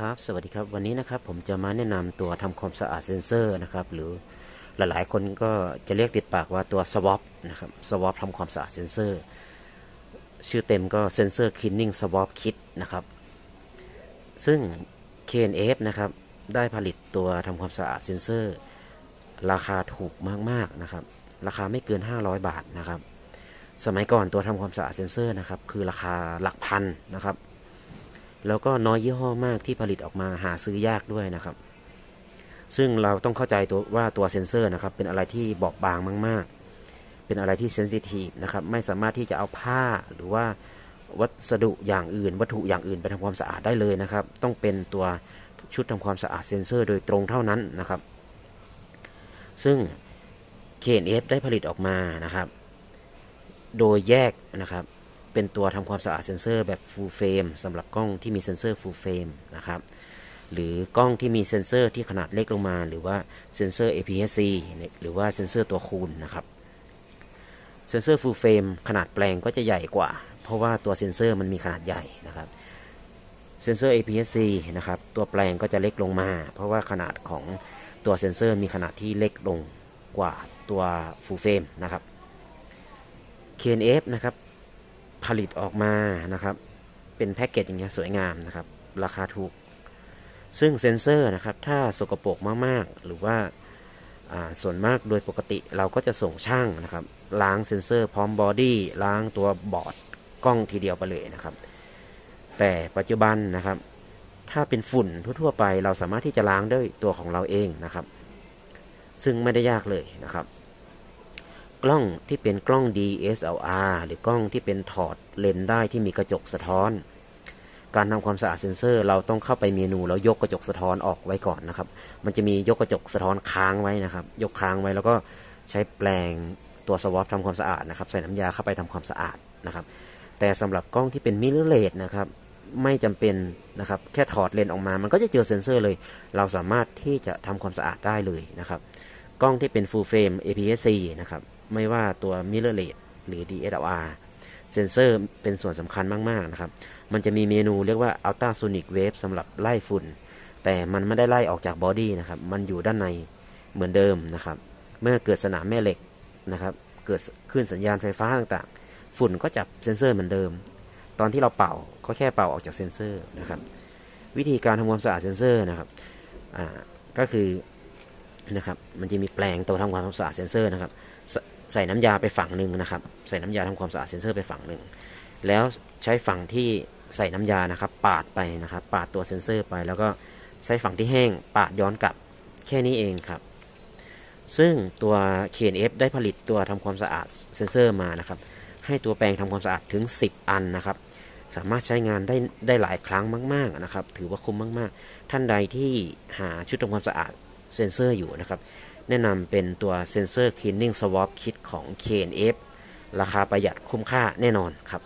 ครับสวัสดีครับวันนี้นะครับผมจะมาแนะนำตัวทำความสะอาดเซนเซอร์นะครับหรือหลายๆ คนก็จะเรียกติดปากว่าตัว swap นะครับ swap ทำความสะอาดเซนเซอร์ ชื่อเต็มก็ sensor cleaning swab kit นะครับซึ่ง K&F นะครับได้ผลิตตัวทำความสะอาดเซนเซอร์ ราคาถูกมากๆนะครับราคาไม่เกิน 500 บาทนะครับสมัยก่อนตัวทำความสะอาดเซนเซอร์นะครับคือราคาหลักพันนะครับ แล้วก็น้อยยี่ห้อมากที่ผลิตออกมาหาซื้อยากด้วยนะครับ ซึ่งเราต้องเข้าใจตัวว่าตัวเซนเซอร์นะครับเป็นอะไรที่บอบบางมาก ๆ เป็นอะไรที่เซนซิทีฟนะครับไม่สามารถที่จะเอาผ้าหรือว่าวัสดุอย่างอื่น วัตถุอย่างอื่นไปทำความสะอาดได้เลยนะครับ ต้องเป็นตัวชุดทำความสะอาดเซนเซอร์โดยตรงเท่านั้นนะครับ ซึ่ง KNF ได้ผลิตออกมานะครับ โดยแยกนะครับ เป็นตัวทำความสะอาดเซ็นเซอร์แบบ full frame สำหรับกล้องที่มีเซ็นเซอร์ full frame นะครับหรือกล้องที่มีเซ็นเซอร์ที่ขนาดเล็กลงมา หรือว่าเซ็นเซอร์ APS-C หรือว่าเซ็นเซอร์ตัวคูณนะครับเซ็นเซอร์ full frame ขนาดแปรงก็จะใหญ่กว่า เพราะว่าตัวเซ็นเซอร์มันมีขนาดใหญ่นะครับเซ็นเซอร์ APS-C นะครับตัวแปรงก็จะเล็กลงมา เพราะว่าขนาดของตัวเซ็นเซอร์มีขนาดที่เล็กลงกว่าตัว full frame นะครับ K&F นะครับ ผลิตออกมานะครับ เป็นแพ็กเกจอย่างเงี้ยสวยงามนะครับ ราคาถูก ซึ่งเซนเซอร์นะครับ ถ้าสกปรกมากๆ หรือว่าส่วนมากโดยปกติเราก็จะส่งช่างนะครับ ล้างเซนเซอร์พร้อมบอดี้ล้างตัวบอร์ดกล้องทีเดียวไปเลยนะครับ แต่ปัจจุบันนะครับ ถ้าเป็นฝุ่นทั่วๆไป เราสามารถที่จะล้างด้วยตัวของเราเองนะครับ ซึ่งไม่ได้ยากเลยนะครับ กล้องที่เป็นกล้อง DSLR หรือกล้องที่เป็นถอดเลนได้ที่มีกระจกสะท้อน การทำความสะอาดเซ็นเซอร์ เราต้องเข้าไปเมนูแล้วยกกระจกสะท้อนออกไว้ก่อนนะครับ มันจะมียกกระจกสะท้อนค้างไว้นะครับ ยกค้างไว้แล้วก็ใช้แปลงตัวสวอปทำความสะอาดนะครับ ใส่น้ำยาเข้าไปทำความสะอาดนะครับ แต่สำหรับกล้องที่เป็น mirrorless นะครับไม่จำเป็นนะครับ แค่ถอดเลนส์ออกมา มันก็จะเจอเซ็นเซอร์เลย เราสามารถที่จะทำความสะอาดได้เลยนะครับ กล้องที่เป็น full frame APS-C นะครับ ไม่ว่าตัว mirrorless หรือ DSLR เซนเซอร์เป็นส่วนสำคัญมากๆนะครับ มันจะมีเมนูเรียกว่า ultrasonic wave สำหรับไล่ฝุ่น แต่มันไม่ได้ไล่ออกจาก body นะครับ มันอยู่ด้านในเหมือนเดิมนะครับ เมื่อเกิดสนามแม่เหล็กนะครับ เกิดขึ้นสัญญาณไฟฟ้าต่างๆ ฝุ่นก็จับเซนเซอร์เหมือนเดิม ตอนที่เราเป่าก็แค่เป่าออกจากเซนเซอร์นะครับ วิธีการทำความสะอาดเซนเซอร์นะครับอ่าก็คือนะครับ มันจะมีแปรงตัวทำความสะอาดเซนเซอร์นะครับ ใส่น้ำยาไปฝั่งหนึ่งนะครับ ใส่น้ำยาทำความสะอาดเซนเซอร์ไปฝั่งหนึ่งแล้วใช้ฝั่งที่ใส่น้ำยานะครับ ปาดไปนะครับ ปาดตัวเซนเซอร์ไป แล้วก็ใช้ฝั่งที่แห้ง ปาดย้อนกลับแค่นี้เองครับ ซึ่งตัว KNF ได้ผลิตตัวทำความสะอาดเซนเซอร์มานะครับ ให้ตัวแปรงทำความสะอาดถึง 10 อันนะครับ สามารถใช้งานได้ได้หลายครั้งมาก ๆนะครับ ถือว่าคุ้มมาก ๆ ท่านใดที่หาชุดทำความสะอาดเซนเซอร์อยู่นะครับ แนะนำเป็นตัว Sensor Cleaning Swap Kit ของ KNF ราคาประหยัดคุ้มค่าแน่นอนครับ